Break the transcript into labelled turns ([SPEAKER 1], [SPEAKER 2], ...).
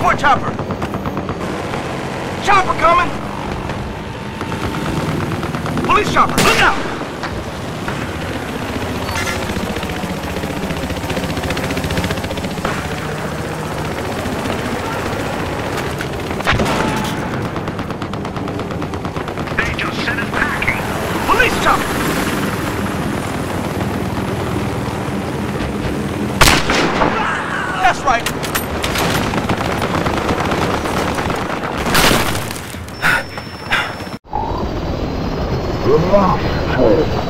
[SPEAKER 1] Support chopper! Chopper coming! Police chopper, look out!
[SPEAKER 2] 我不
[SPEAKER 1] 知道。还有